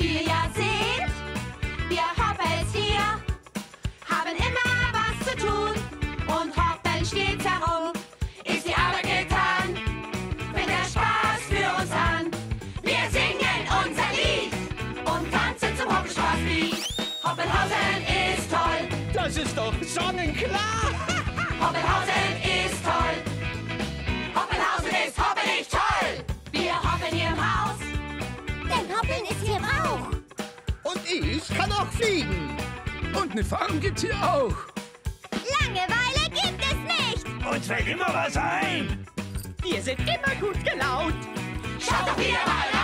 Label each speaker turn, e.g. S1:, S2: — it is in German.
S1: ihr ja seht, wir Hoppels hier haben immer was zu tun und hoppeln stets herum. Ist die Arbeit getan, fängt der Spaß für uns an. Wir singen unser Lied und tanzen zum Hoppelspaßlied. Hoppelhausen ist toll,
S2: das ist doch sonnenklar.
S1: Hoppelhausen
S2: ich kann auch fliegen.
S3: Und eine Farm gibt's hier auch.
S4: Langeweile gibt es nicht.
S3: Uns fällt immer was ein.
S5: Wir sind immer
S2: gut
S5: gelaunt.
S1: Schaut doch wieder mal